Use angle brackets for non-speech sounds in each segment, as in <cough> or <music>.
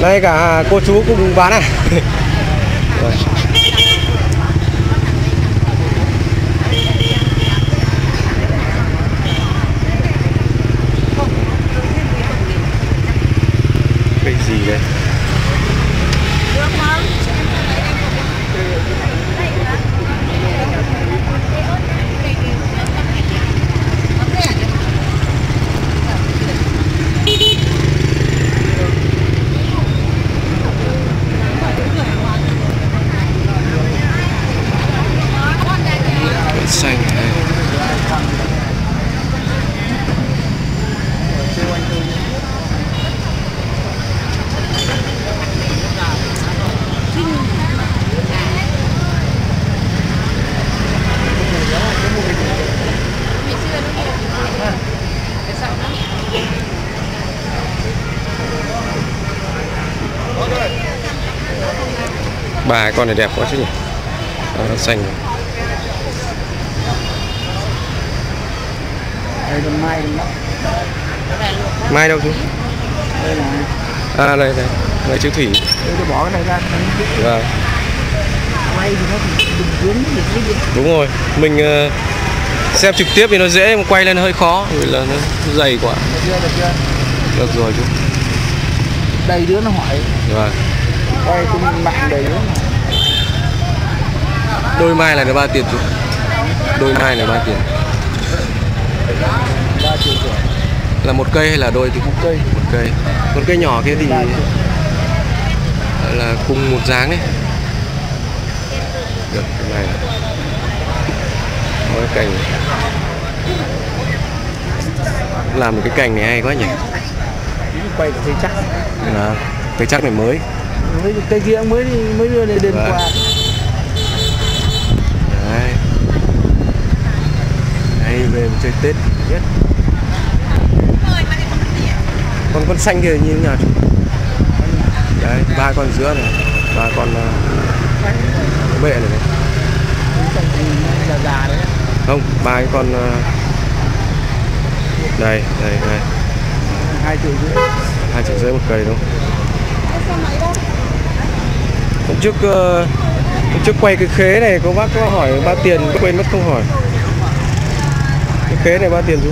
Đây cả cô chú cũng bán này <laughs> Rồi. Cây gì đây Cây xanh này Ba con này đẹp quá chứ nhỉ? Đó, nó xanh. Rồi. mai đâu chú? À đây đây. Đây chữ thủy. Tôi bỏ cái này ra Vâng. Quay thì nó Đúng rồi. Mình ờ, xem trực tiếp thì nó dễ mà quay lên hơi khó. Vì là nó dày quá. Được rồi chú đầy đứa nó hỏi. Vâng. Quay trên mạng đầy đứa. Đôi mai là nó 3 tiền chú Đôi mai là 3 tiền. Ba triệu rưỡi. Là một cây hay là đôi chú? một cây. Một cây. Còn cây nhỏ kia thì ba là cùng một dáng ấy. Được cái này. Cái cành. Làm một cái cành này hay quá nhỉ quay thấy chắc. Là Cái chắc này mới. Mấy cái cây kia mới mới đưa lên đêm Vâng. qua Đấy. Đây về chơi Tết biết. Còn con xanh kia như thế nào? Đấy, ba con giữa này Ba con uh, bệ này, này. Không, ba cái con uh, Đây, đây, đây. Hai triệu rưỡi hai triệu rưỡi một cây đúng không? Hôm trước ờ, hôm trước quay cái khế này, có bác có hỏi bao tiền quên mất không hỏi? Cái khế này bao tiền chú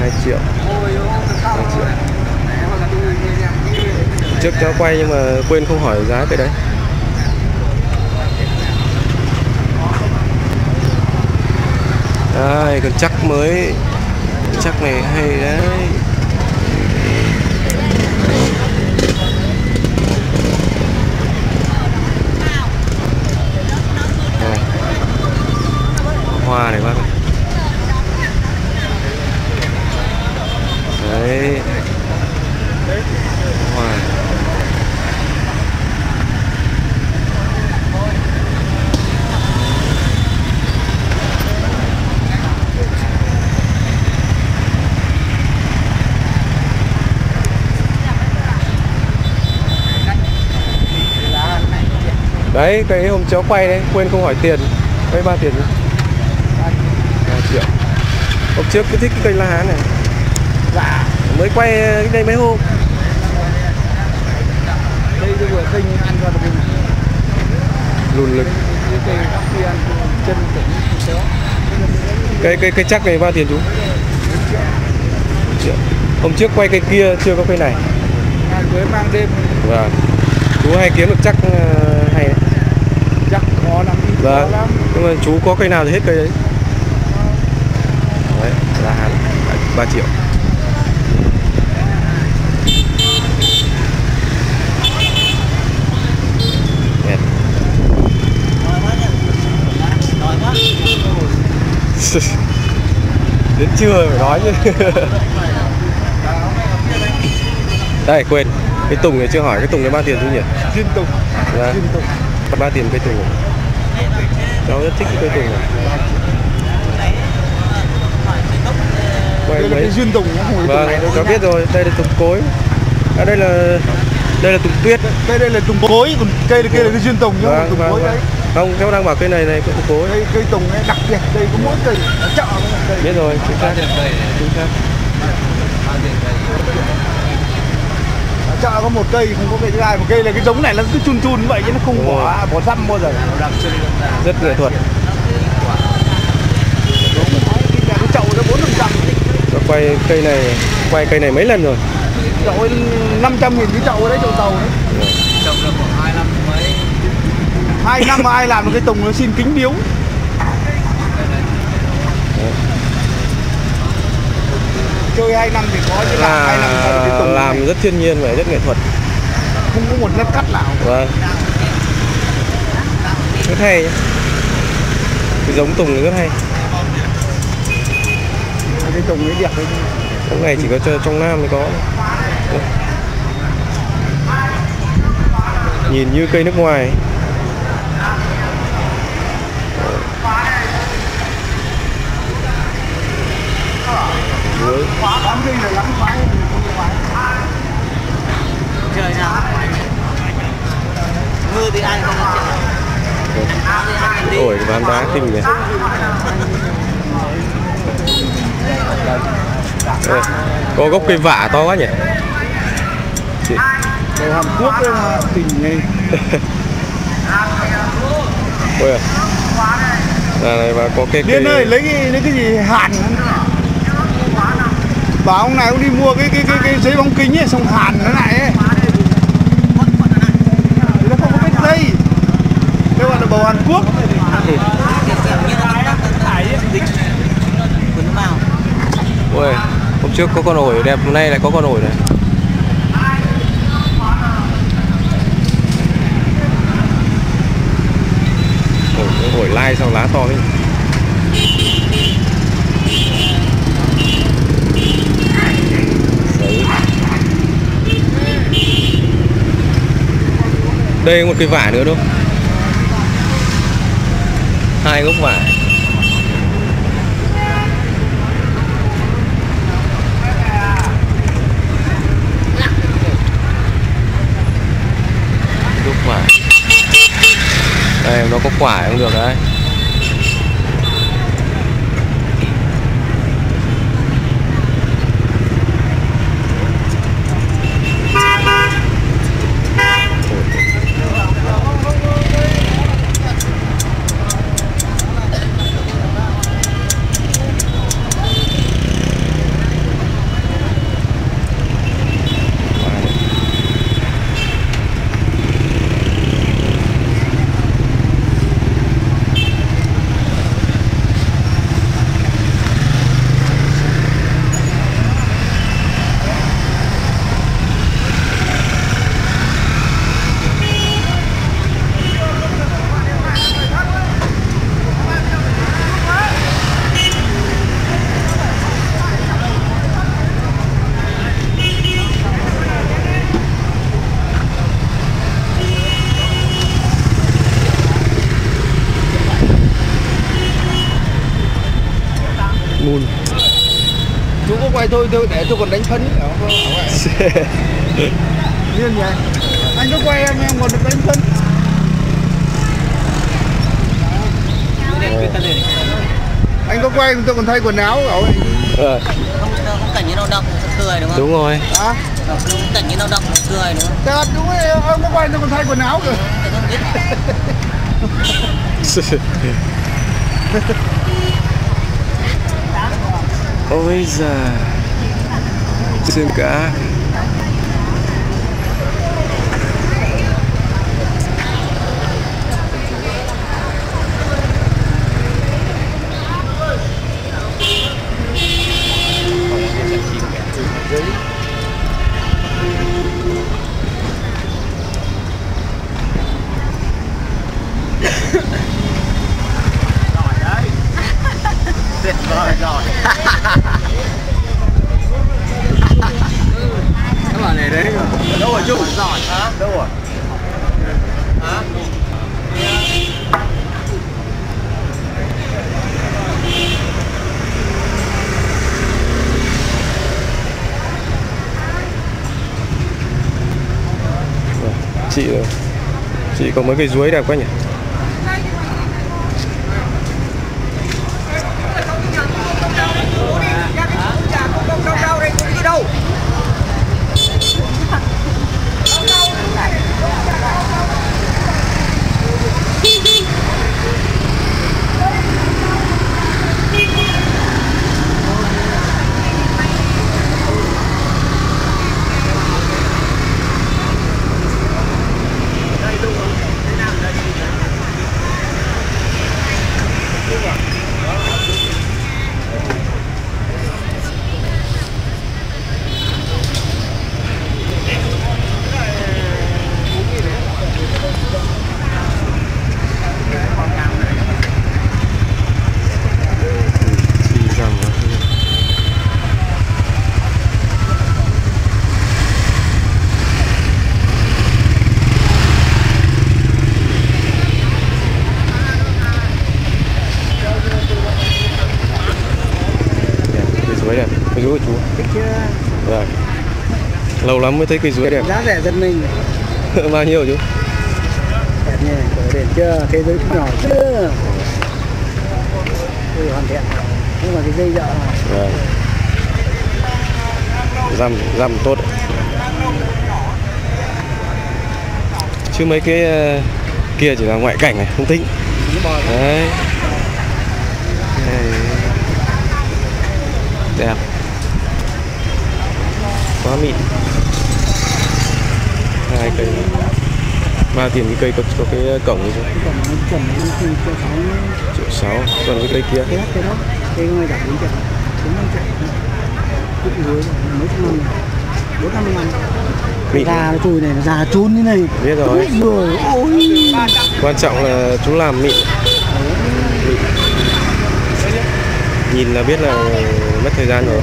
Hai triệu. Hai triệu. Trước cháu quay nhưng mà quên không hỏi giá cái đấy. Đây, còn chắc mới chắc này hay đấy Đây. hoa này bác ơi. đấy hoa đấy cái hôm cháu quay đấy quên không hỏi tiền. Cây ba tiền ba triệu. Hôm trước cứ thích cái cây la hán này. Dạ. Mới quay cái đây mấy hôm. Đây tôi vừa kênh ăn vào được lùn lực. Cái cây cây cây chắc này bao tiền chú. Triệu. Hôm trước quay cây kia chưa có cây này. Với mang đêm. Vâng. Chú hay kiếm được chắc ờ, hay đấy. chắc khó lắm khó vâng. Nhưng mà chú có cây nào thì hết cây đấy. Đấy la hán. 3 triệu. <laughs> Đến trưa phải nói chứ. <laughs> Đây quên. Cái tùng này chưa hỏi cái tùng này bao tiền chú nhỉ? Duyên tùng. Dạ. duyên tùng. Ba tiền cây tùng. này. Cháu rất thích cái cây tùng này. Quay đây là mấy? cái duyên tùng không tùng vâng này cháu biết rồi đây là tùng cối. À, đây là đây là tùng tuyết. Đây đây là tùng cối còn cây đây kia là cái duyên tùng nhưng mà Vâng, tùng vâng, cối vâng. đấy. Không cháu đang bảo cây này này cây cối. Cây cây tùng ấy đặc biệt cây có mỗi cây ở chợ cây. Biết rồi chính xác. Chính xác chợ có một cây không có cây thứ hai một cây là cái giống này nó cứ chun chun vậy chứ nó không bỏ bỏ xăm bao giờ. Rất nghệ thuật. Cái chậu nó bốn năm trăm quay cây này quay cây này mấy lần rồi? Chậu ấy năm trăm nghìn cái chậu đấy chậu tàu đấy. Trồng được khoảng hai năm mấy. Hai năm mà ai làm được cái tùng nó xin kính biếu chơi hai năm thì có chứ làm hai năm có được cái là làm rất thiên nhiên và rất nghệ thuật. Không có một nét cắt nào. Vâng. Rất hay nhá. cái giống tùng này rất hay. Cái tùng ấy đẹp đấy giống này chỉ có cho trong nam mới có. Nhìn như cây nước ngoài Khoái chơi nào mưa thì ai không đi ổi bán đá kinh này Đây, có gốc cây vả to quá nhỉ? Chị- đồ Hàn Quốc tỉnh này Ôi à. Là này và có cái Điên cây ơi lấy cái lấy cái gì? Hàn bảo ông này ông đi mua cái cái cái, cái giấy bóng kính ấy xong hàn nó lại ấy. Nó không có cái dây. Cái gọi là bầu Hàn Quốc. Ôi, hôm trước có con ổi đẹp, hôm nay lại có con ổi này. Ổi, ổi lai sao lá to thế Đây một cái vải nữa đúng không? Hai gốc vải, gốc vải, đây nó có quả cũng được đấy. Quay tôi tôi để tôi còn đánh phấn ở ở ngoài liên nhỉ anh có quay em em còn được đánh phấn anh có quay tôi còn thay quần áo Ờ, không không cảnh như lao động tươi đúng không đúng rồi. À không cảnh như lao động tươi đúng không Thật đúng rồi, ông có quay tôi còn thay quần áo kìa. Không <laughs> ôi giời CMK chị chị có mấy cây chuối đẹp quá nhỉ cây rúi của chú thích chưa Vâng. Lâu lắm mới thấy cây rúi đẹp. giá rẻ giật mình <laughs> Bao nhiêu chú? đẹp nhỉ đèn chưa thế giới nhỏ chưa Ui, hoàn thiện nhưng mà cái dây dợ Vâng. Răm răm tốt. Chứ mấy cái ờ, kia chỉ là ngoại cảnh này, không tính. Đấy. Đẹp. Quá mịn. Hai cây. Ba tiền cái cây có, có cái cổng cho cháu triệu sáu còn cái cây kia? Cái đó cái ngoài giảm bốn triệu bốn năm triệu cũng dưới mấy trăm năm bốn năm năm. Già nó chùi này nó già chun như này. Biết rồi. Úi rồi ôi quan trọng là chú làm mịn Mịn. nhìn là biết là mất thời gian rồi.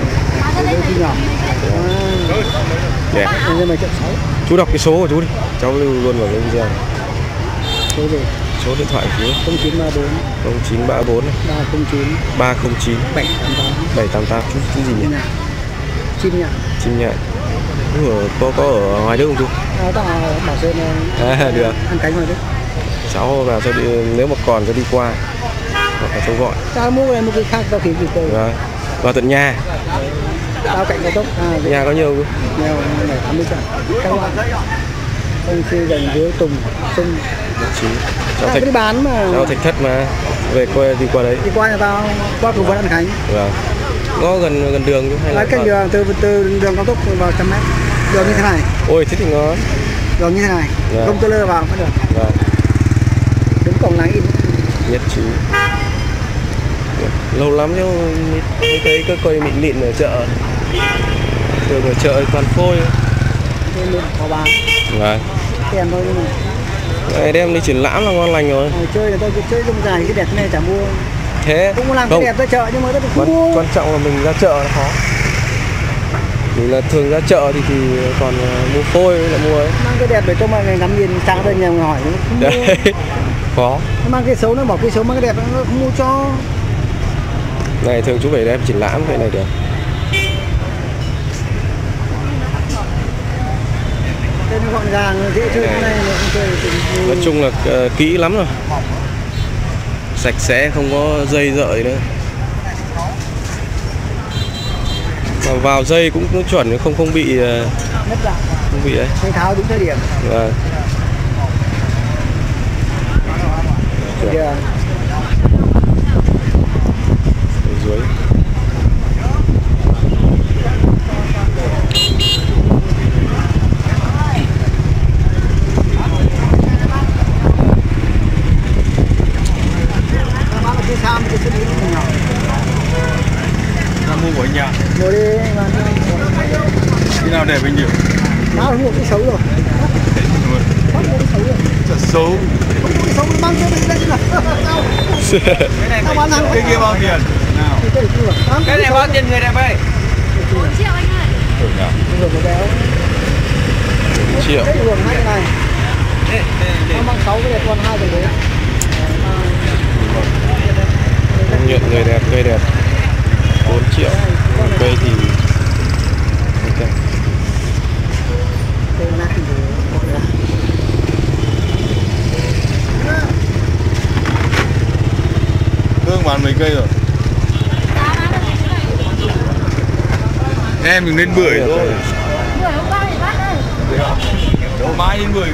Nhỏ. Đẹp à, đây mà triệu sáu chú đọc cái số của chú đi. Cháu lưu luôn vào cái video số gì? Số điện thoại của chú. không chín ba bốn. 0934 ba không chín. 309 bảy tám tám. 788 chú, chú gì nhỉ? Chim nhạn. Chim nhạn. Chú ở, có có ở ngoài Đức không chú? À, ta bảo sơn à, được. ăn cánh ngoài đấy. Cháu vào cho đi nếu mà còn cho đi qua hoặc là cháu gọi. Tao mua cái một cái khác tao khí kịp tôi Vâng. vào tận nhà tao cạnh cao tốc? À nhà có nhiều không? nghèo này tám mươi triệu các bạn. Ông sư gần dưới tùng sung. Chín cháu thạch. bán mà. Cháu thạch thất mà. Về quê đi qua đấy. Đi qua nhà tao qua cầu vượt An Khánh. Vâng. Có gần gần đường chứ hay là cách đường từ từ đường cao tốc vào trăm mét. Đường như thế này. Ôi thế thì ngon đường như thế này. Dạ. không tơ lơ vào vẫn được. Vâng. Đứng cổng láng in. Nhất trí. Lâu lắm chứ mới thấy cái cây mịn mịn ở chợ thường ở chợ toàn phôi. Có bán. Vâng. Tiền thôi nhưng mà. Đấy, đem đi triển lãm là ngon lành rồi. Ngồi chơi là tôi cứ chơi lông dài cái đẹp này chả mua. Thế cũng làm không? cái đẹp ra chợ nhưng mà tôi quan, mua. quan trọng là mình ra chợ nó khó. Vì là thường ra chợ thì thì còn ờ, mua phôi là mua ấy. Mang cái đẹp để cho mọi người ngắm nhìn sang đây nhà hỏi không mua. Đấy <laughs> khó mang cái xấu nó bỏ cái xấu mang cái đẹp nó không mua cho. Này thường chú phải đem triển lãm cái này được tên nó gọn gàng dễ chơi cái này không chơi nói chung là ờ, kỹ lắm rồi. Sạch sẽ không có dây gì nữa. Mà vào dây cũng, cũng chuẩn không không bị dạng. không bị đấy thấy tháo đúng thời điểm. Vâng. ở dưới nó bán cái sao cái sân đi nhỏ Ra mua của nhà ngồi đi mà Khi nào đẹp bao nhiêu nó mua cái xấu rồi nó mua cái xấu rồi Thật xấu không mua cái xấu nó mang cái đây đây là tao bán hàng Cái kia bao tiền? Nào. Cái này này bao tiền người đẹp ơi? 4 triệu. Anh ơi rồi nó béo triệu cái luồng này đây nó mang sáu cái đẹp còn hai cái đấy công nhận người đẹp cây đẹp. 4 triệu. Cây thì ok bán mấy cây rồi? Em mình lên bưởi thôi. Bưởi hôm qua thì bắt đây mai lên bưởi.